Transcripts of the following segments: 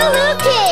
Lulu Kid.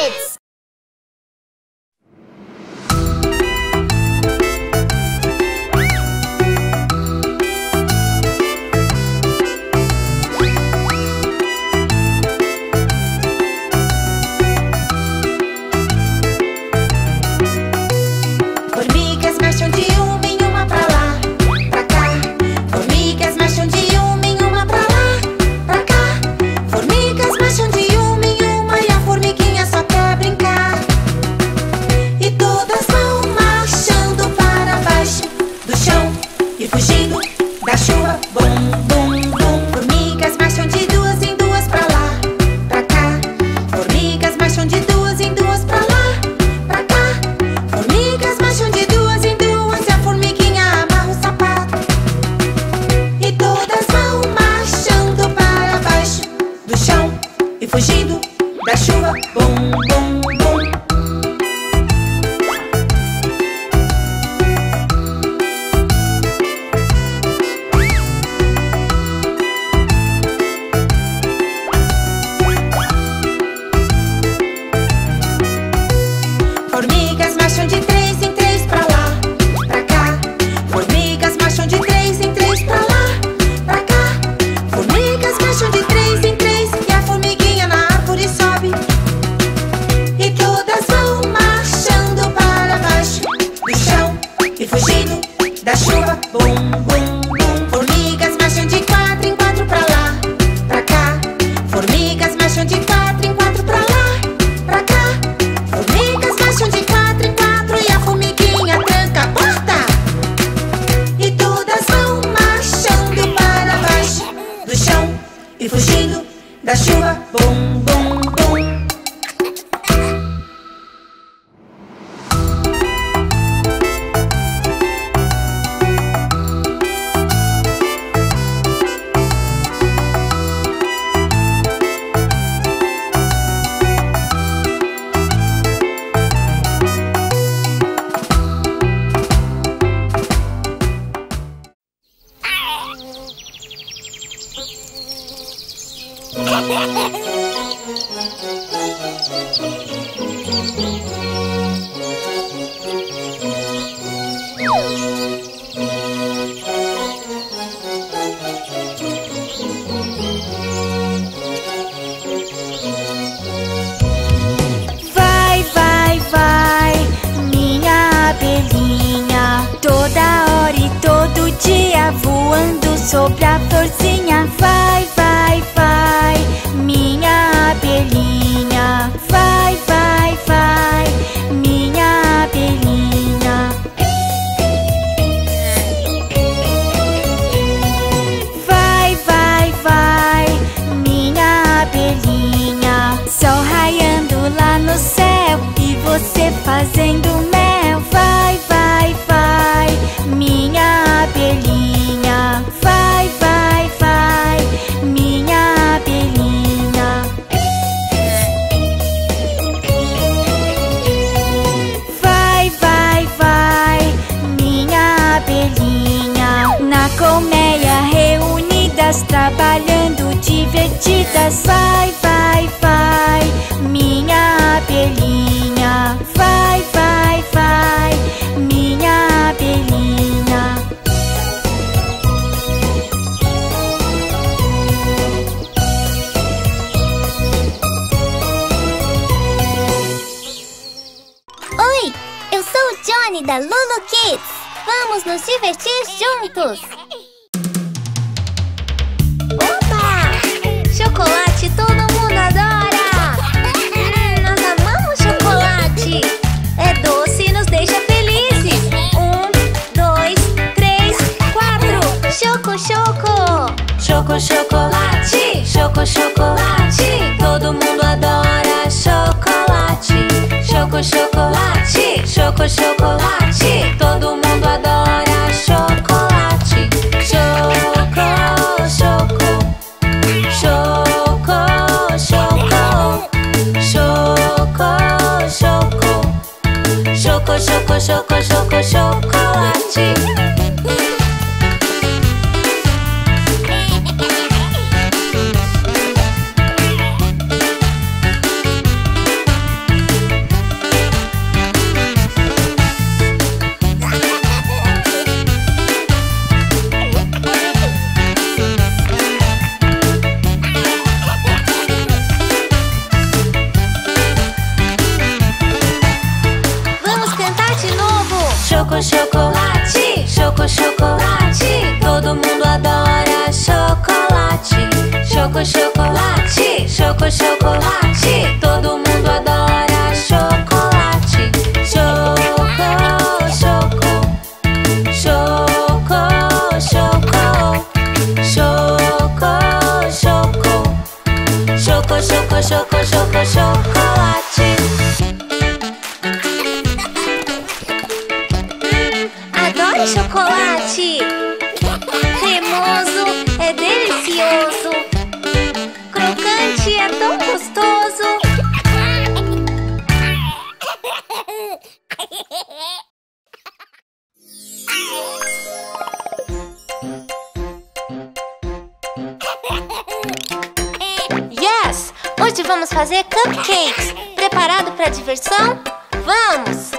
preparado para diversão? Vamos!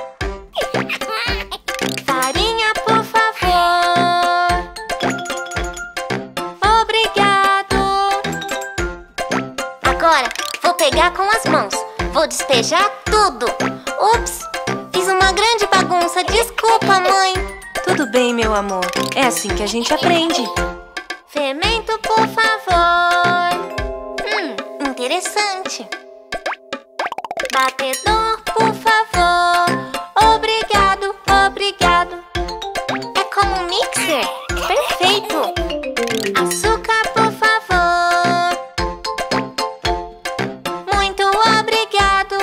Farinha, por favor! Obrigado! Agora, vou pegar com as mãos. Vou despejar tudo. Ups! Fiz uma grande bagunça. Desculpa, mãe. Tudo bem, meu amor. É assim que a gente aprende. Fermento, por favor. batedor, por favor. Obrigado, obrigado. É como um mixer? Perfeito. Açúcar, por favor. Muito obrigado.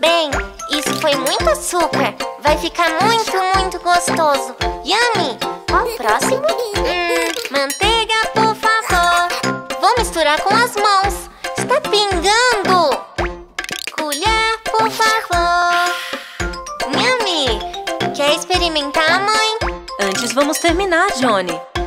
Bem, isso foi muito açúcar. Vai ficar muito, muito gostoso. Yummy! Qual o próximo? Hum. Johnny.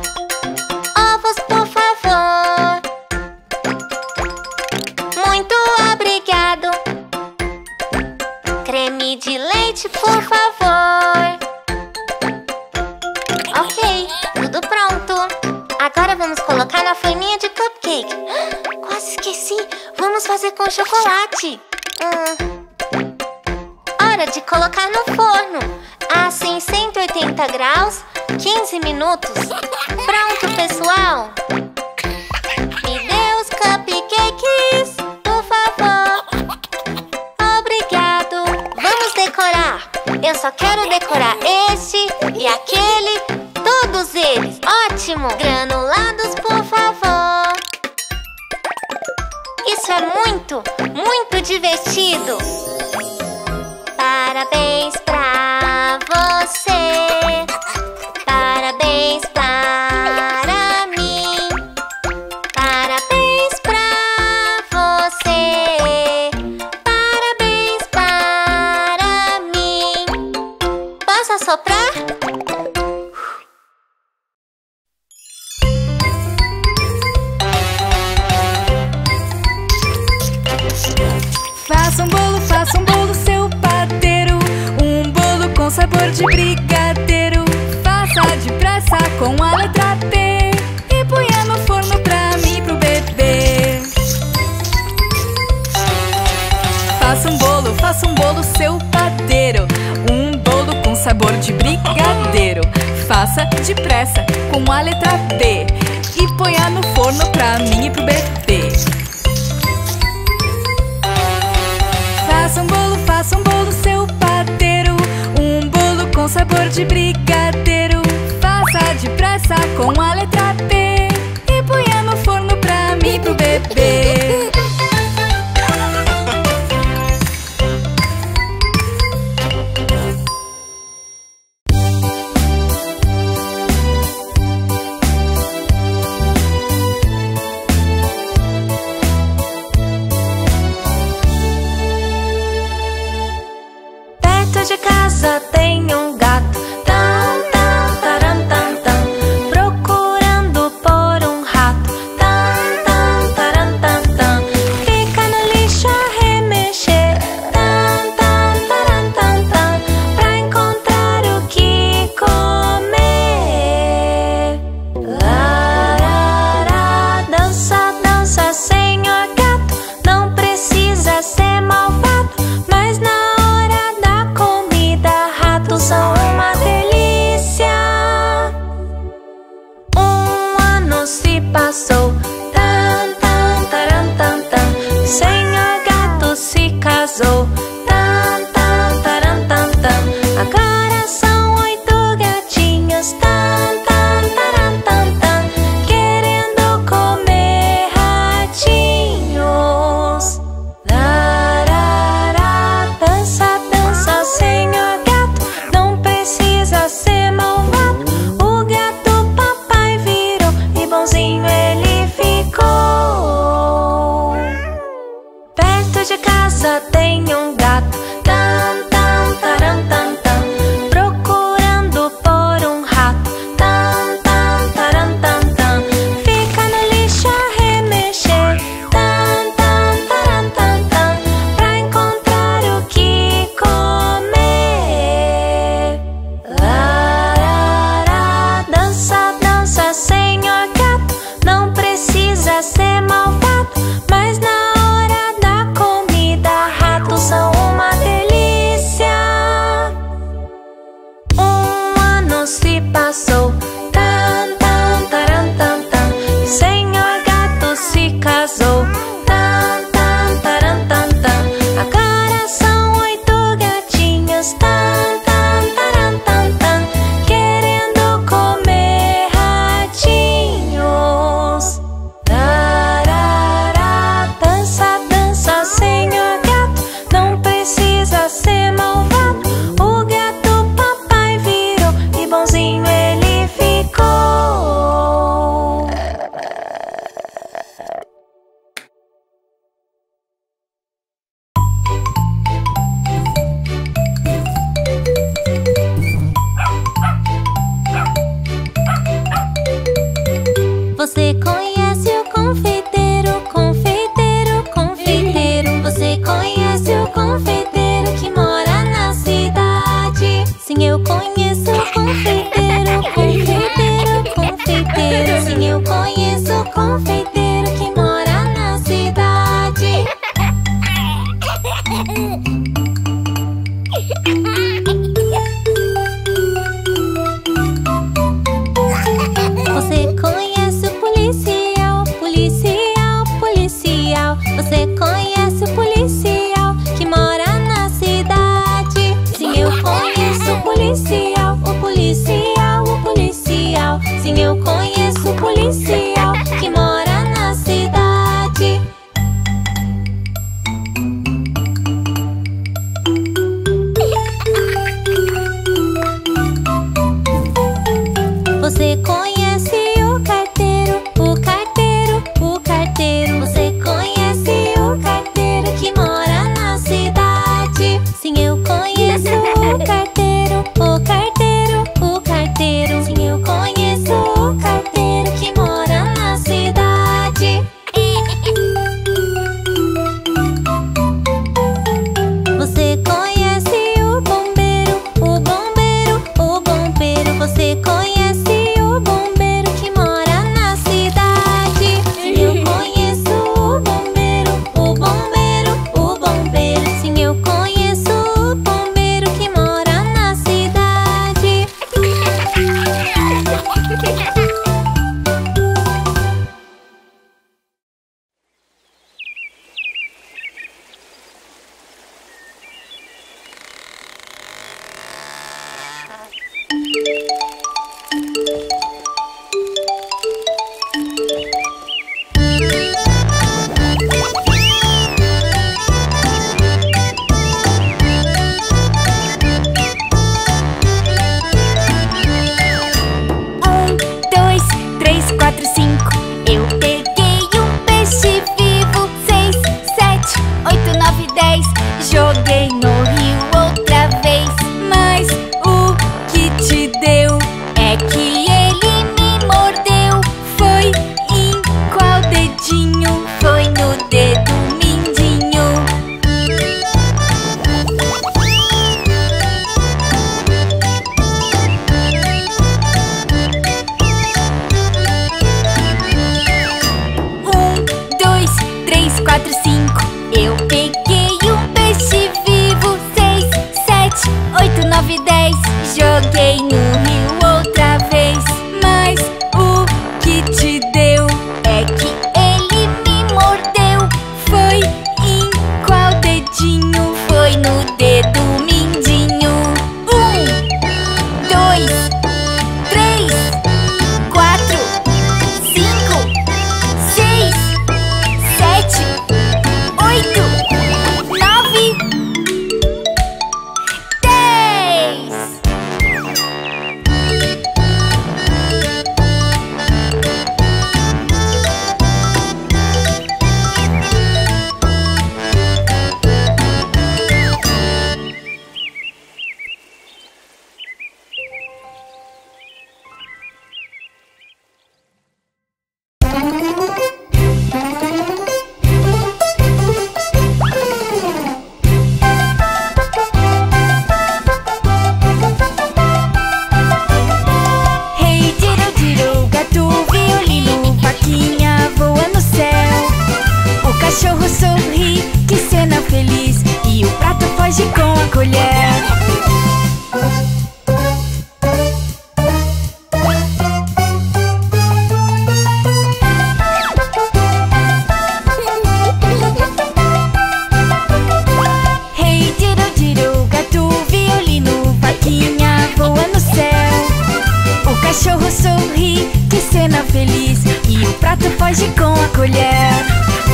cachorro sorri, que cena feliz! E o prato foge com a colher.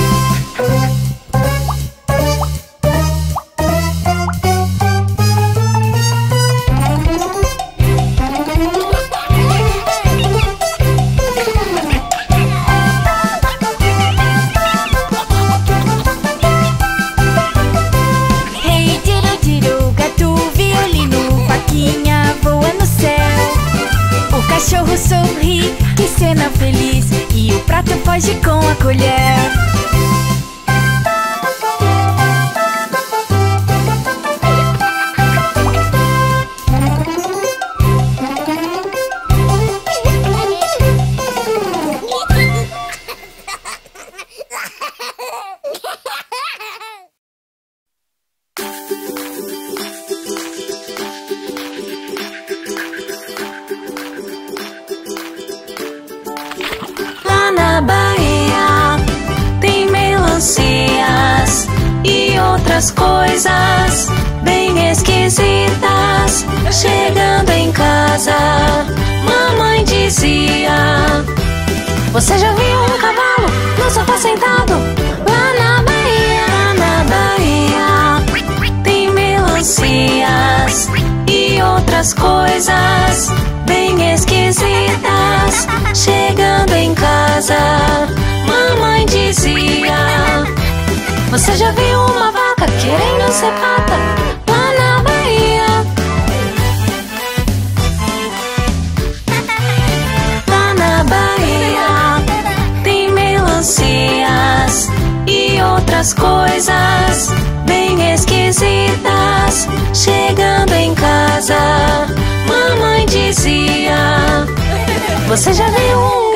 Você já viu um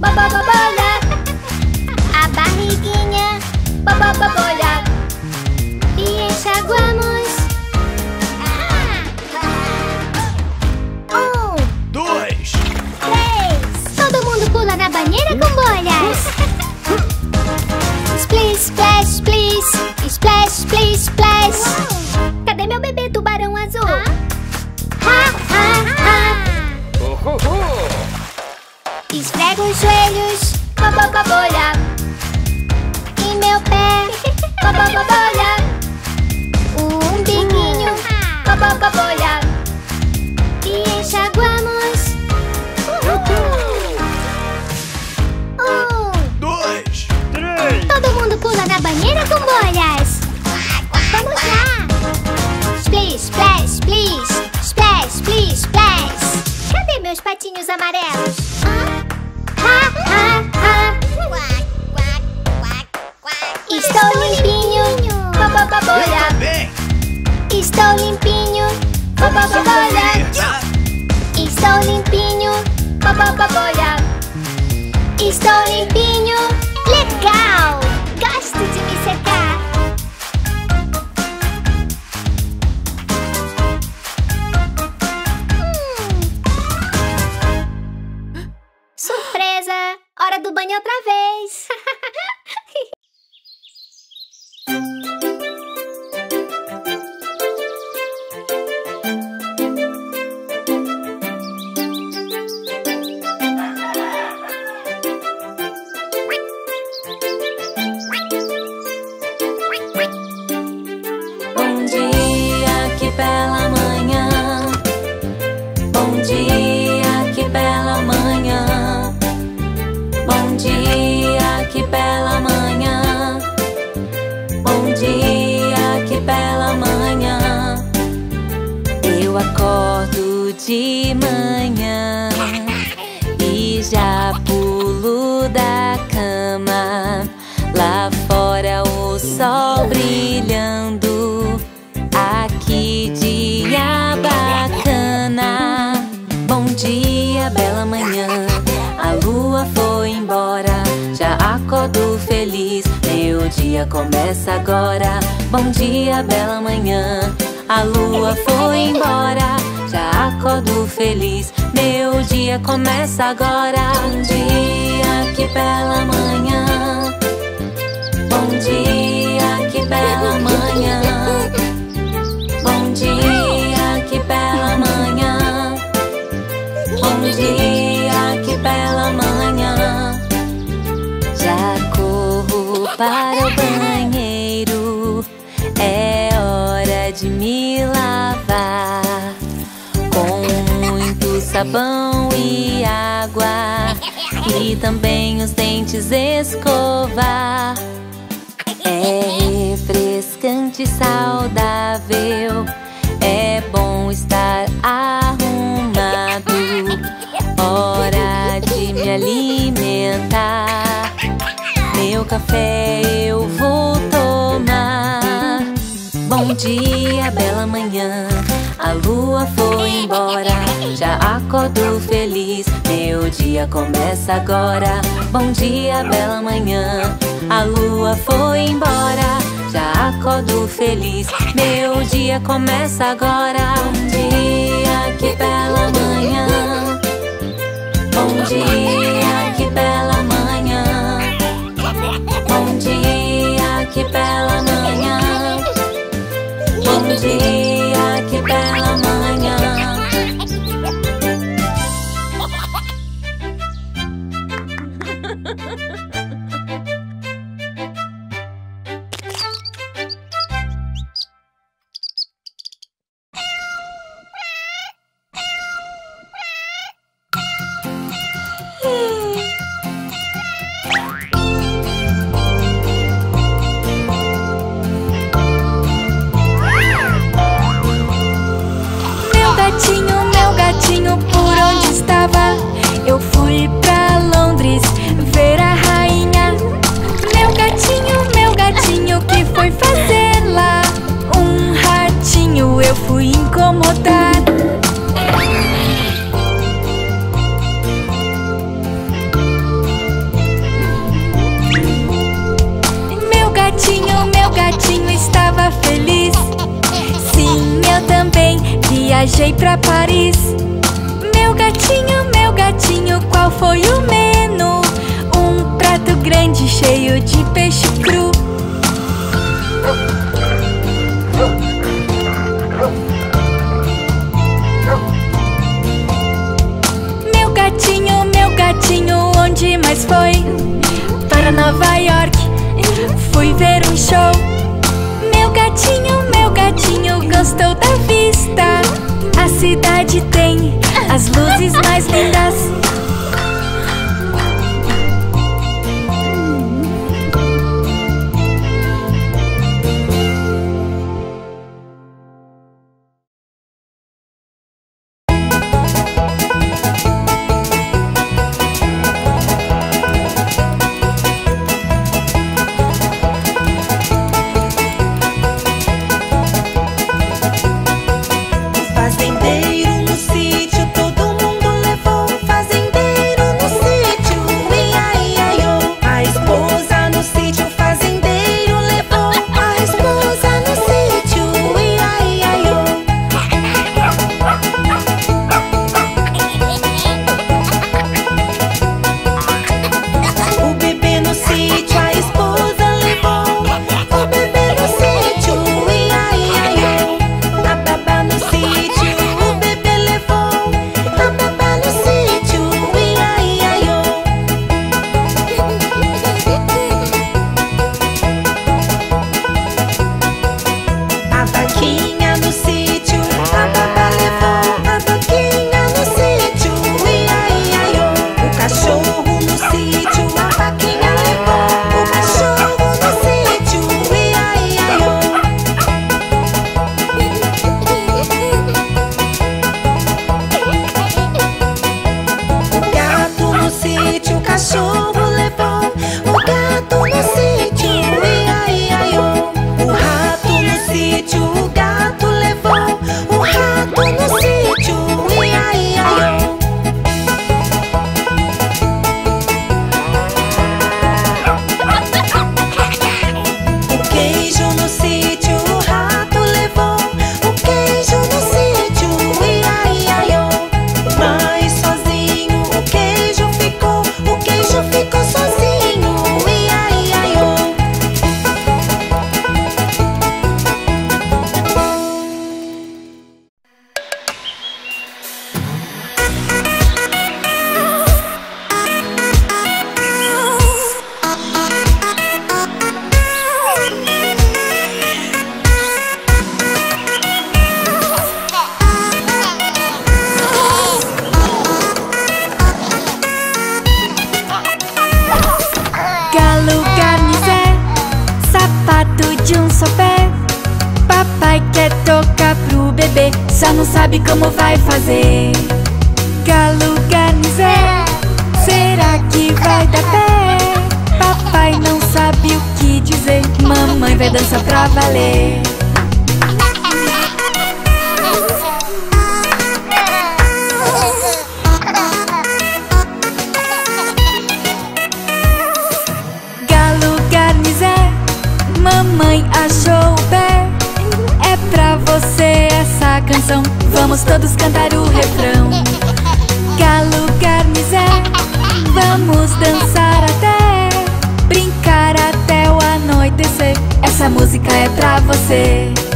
Babababola Apahikin niya. Babababola os joelhos, com a boca bolha. E meu pé, com a boca bolha. um biquinho com a boca bolha. Bababolha Estou limpinho Bababolha Estou limpinho de manhã e já pulo da cama. Lá fora o sol brilhando. Aqui dia bacana. Bom dia, bela manhã. A lua foi embora. Já acordo feliz. Meu dia começa agora. Bom dia, bela manhã. A lua foi embora. Já acordo feliz. Meu dia começa agora. Bom dia, que bela manhã. Bom dia, que bela manhã. Bom dia, que bela manhã. Bom dia, que bela manhã. Já corro para sabão e água e também os dentes escovar. É refrescante e saudável. É bom estar arrumado. Hora de me alimentar. Meu café eu vou tomar. Bom dia, bela manhã. A lua foi embora. Já acordo feliz. Meu dia começa agora. Bom dia, bela manhã. A lua foi embora. Já acordo feliz. Meu dia começa agora. Bom dia, que bela manhã. Bom dia, só não sabe como vai fazer. Galo garnizé, será que vai dar pé? Papai não sabe o que dizer, mamãe vai dançar pra valer. Canção, vamos todos cantar o refrão. Galo garnizé, vamos dançar até brincar até o anoitecer. Essa música é pra você.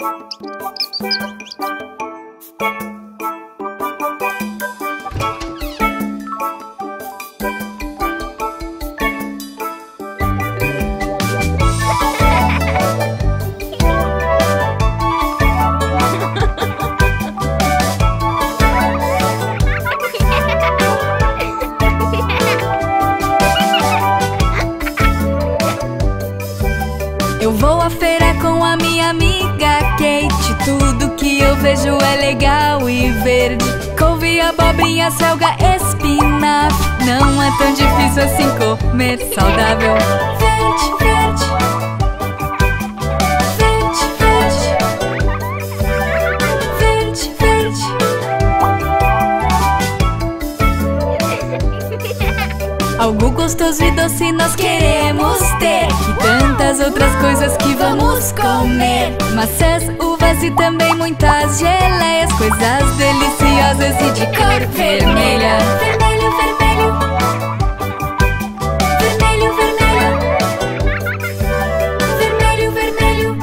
Eu que eu vejo é legal e verde. Couve, abobrinha, selga, espinafre. Não é tão difícil assim comer saudável. Verde, verde. Verde, verde. Verde, verde. Algo gostoso e doce nós queremos ter Tantas outras coisas que vamos comer. Maçãs, uvas e também muitas geleias. Coisas deliciosas e de cor vermelha. Vermelho, vermelho. Vermelho, vermelho. Vermelho, vermelho.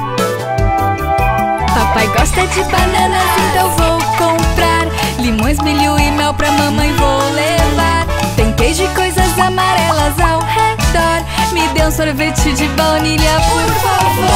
Papai gosta de bananas, então vou comprar. Limões, milho e mel pra mamãe vou levar. Tem queijo e coisas amarelas ao redor Me dê um sorvete de baunilha, por favor.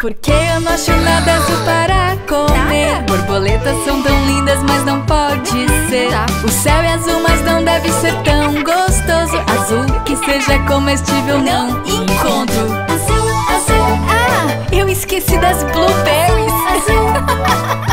Porque eu não acho nada azul para comer. Borboletas são tão lindas, mas não pode ser. O céu é azul, mas não deve ser tão gostoso. Azul que seja comestível, não encontro. Azul, azul, ah, eu esqueci das blueberries. Azul Azul,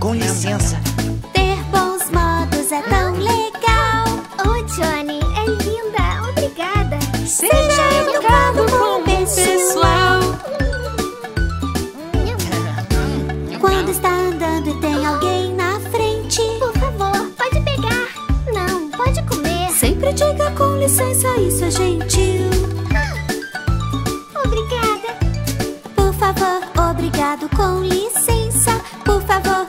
Com licença. Ter bons modos é tão legal. Oh, Johnny, é linda. Obrigada. Seja educado com o pessoal. Quando está andando e tem alguém na frente, por favor, pode pegar. Não, pode comer. Sempre diga com licença, isso é gentil. Favor,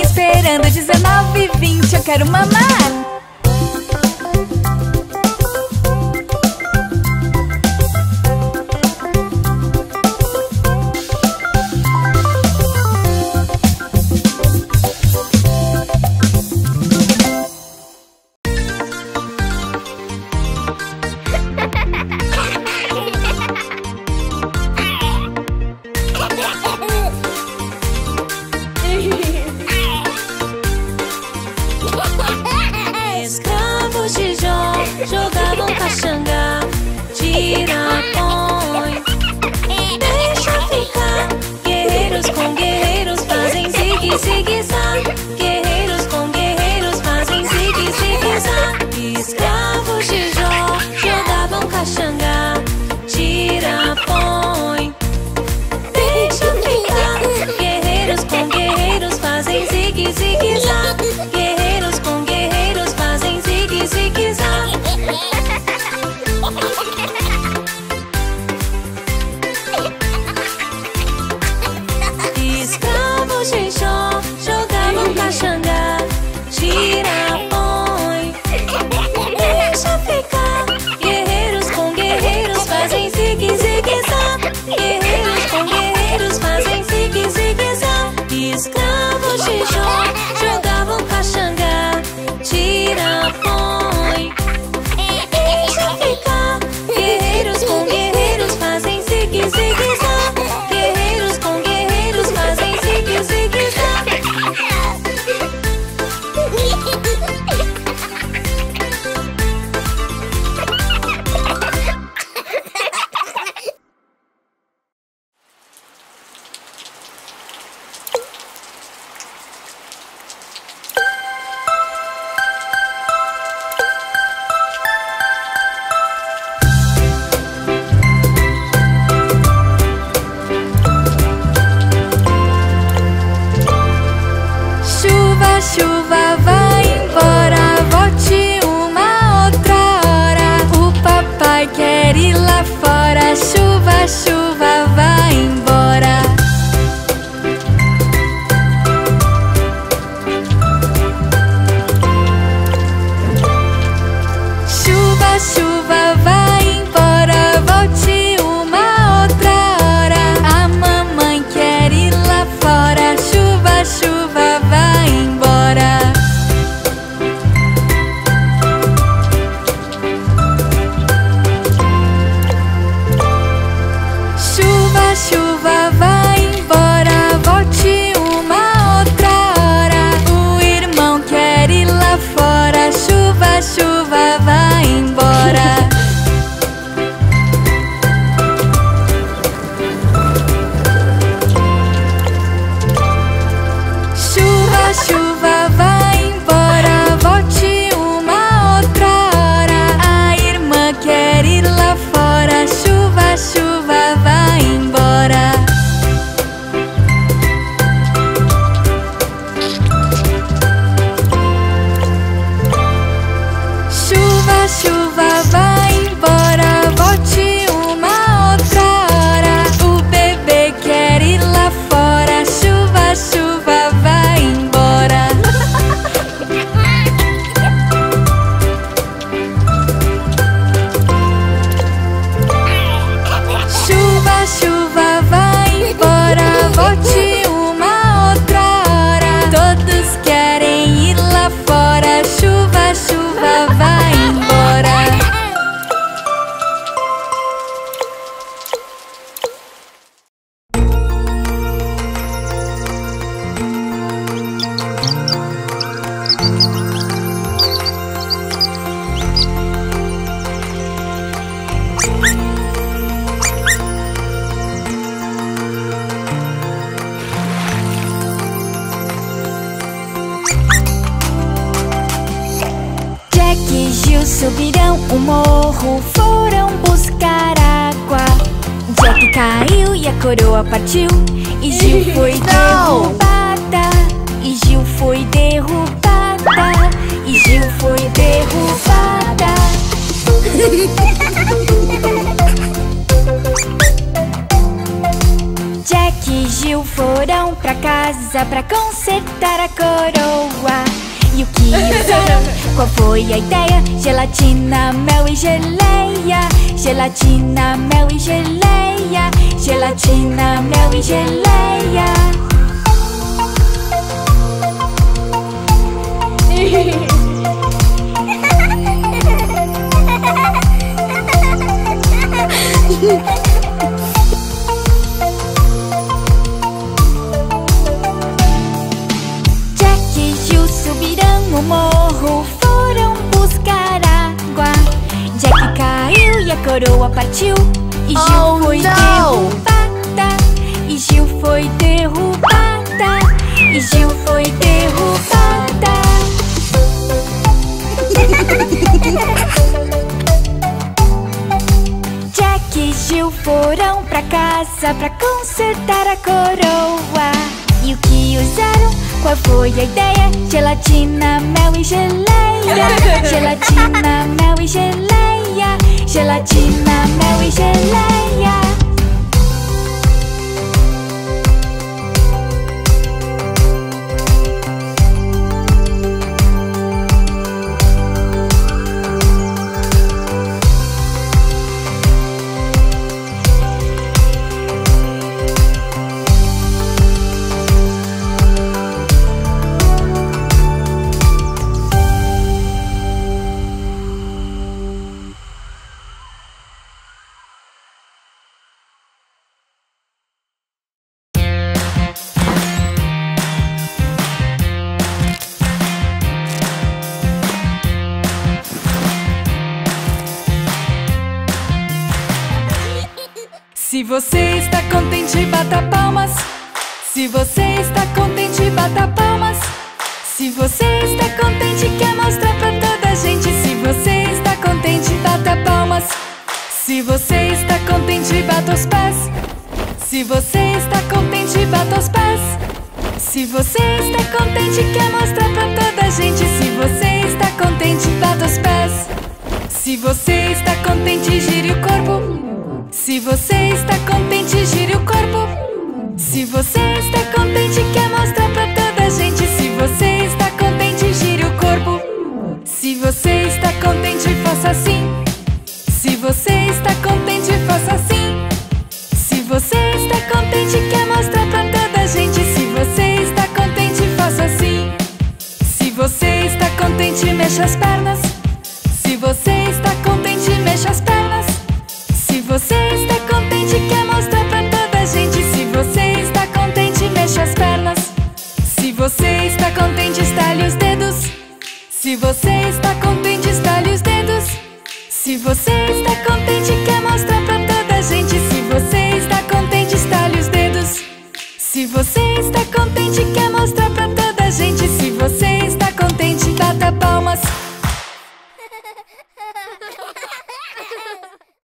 esperando. 19, 20, eu quero mamar partiu. E Gil foi derrubada. E Gil foi derrubada. E Gil foi derrubada. Jack e Gil foram pra casa pra consertar a coroa. E o que usaram? Qual foi a ideia? Gelatina, mel e geleia. Gelatina, mel e geleia. Gelatina, mel e geleia. Jack e Gil subiram o morro, foram buscar água. Jack caiu e a coroa partiu. E Gil Oh, foi não! derrubada. E Gil foi derrubada. E Gil foi derrubada. Jack e Gil foram pra casa pra consertar a coroa. E o que usaram? Qual foi a ideia? Gelatina, mel e geleia. Gelatina, mel e geleia. Gelatina, mel e geleia. Se bata palmas. Se você está contente, bata palmas. Se você está contente, quer mostrar pra toda gente. Se você está contente, bata palmas. Se você está contente, bata os pés. Se você está contente, bata os pés. Se você está contente, quer mostrar pra toda gente. Se você está contente, bata os pés. Se você está contente, gire o corpo. Se você está contente, gire o corpo. Se você está contente, quer mostrar pra toda a gente. Se você está contente, gire o corpo. Se você está contente, faça assim. Se você está contente, faça assim. Se você está contente, quer mostrar pra toda a gente. Se você está contente, faça assim. Se você está contente, mexa as pernas. Se você está contente, mexa as pernas. Se você está contente, estale os dedos. Se você está contente, quer mostrar pra toda gente. Se você está contente, estale os dedos. Se você está contente, quer mostrar pra toda gente. Se você está contente, bata palmas.